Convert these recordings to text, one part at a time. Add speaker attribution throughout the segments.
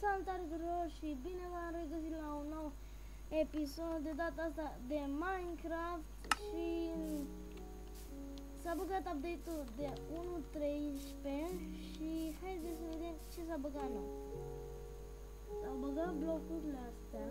Speaker 1: Salutare tuturor și bine v-am regăsit la un nou episod de data asta de Minecraft și s-a băgat update-ul de 1.13 și haideți să vedem ce s-a băgat nou. S-au băgat blocurile astea.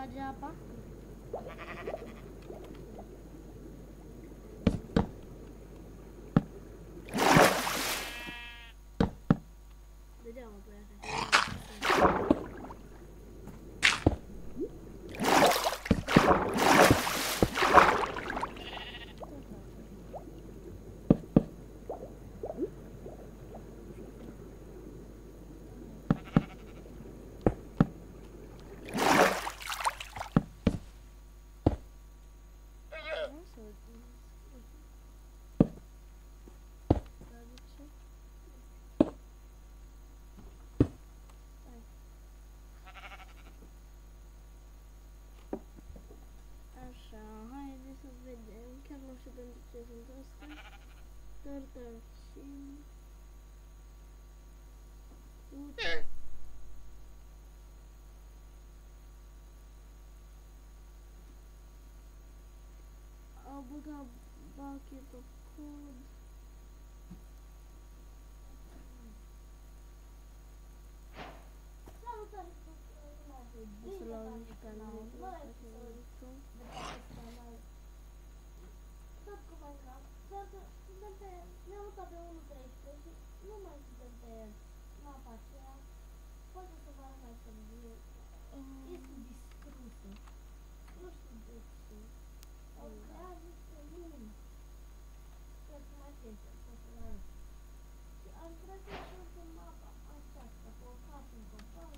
Speaker 1: ada apa? É. I'll book a bucket of cold. Esse
Speaker 2: lá onde tá na outra, não, como é que é? Não tá vendo no 3, não mais 10. Poate să vă arăt mai târziu. Este distrusă. Nu știu de ce. Au creat niște luni. Cred că mai este, pot să vă arăt. Și am crezut că sunt pe mapa aceasta, pe o casă în copac,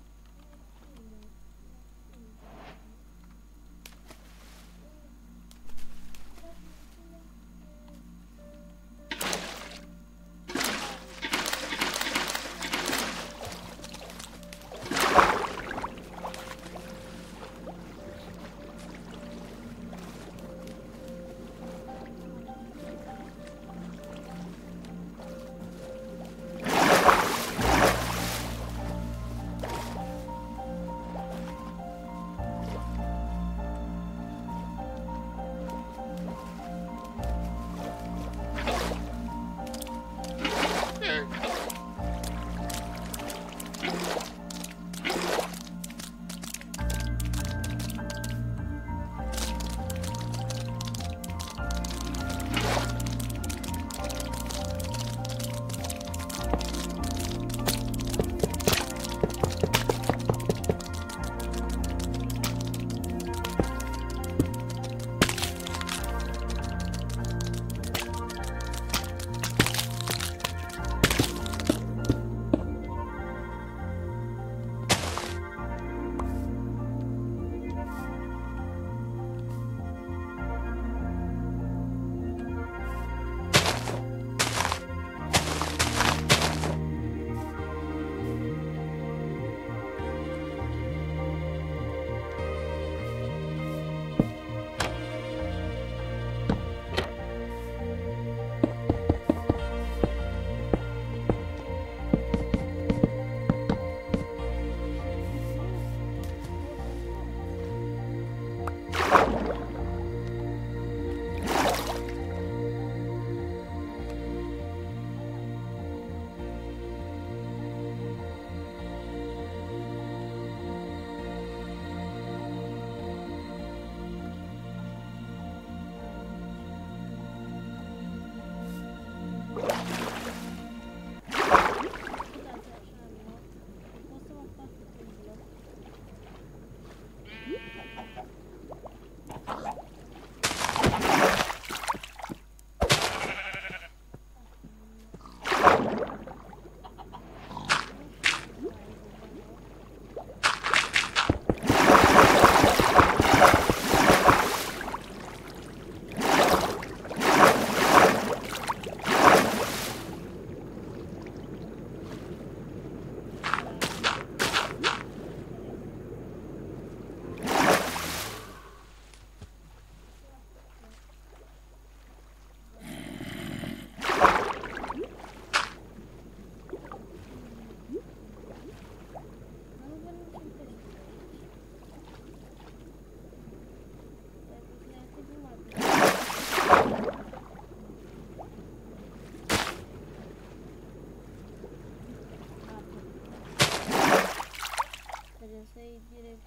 Speaker 1: direct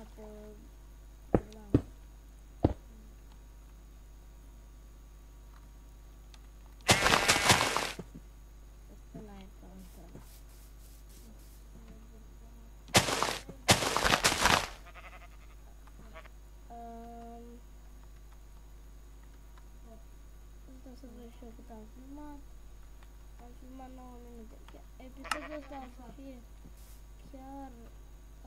Speaker 1: apă la Asta n-ai să intrăm. Um, Asta să văd și eu cât am filmat. Am filmat 9 minute. Chiar- Episodul ăsta o să fie chiar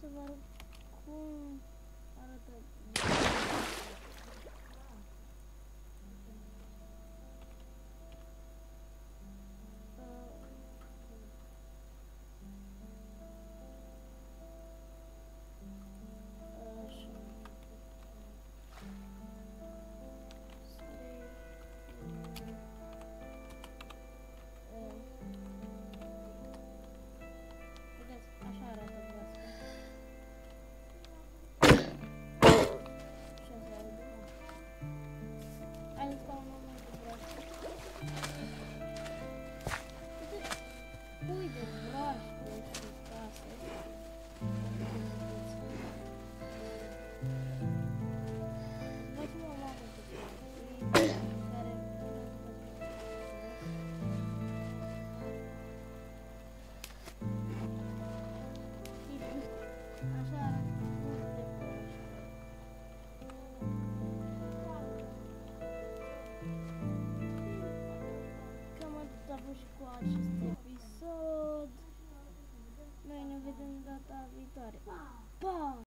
Speaker 1: să vă arăt cum arată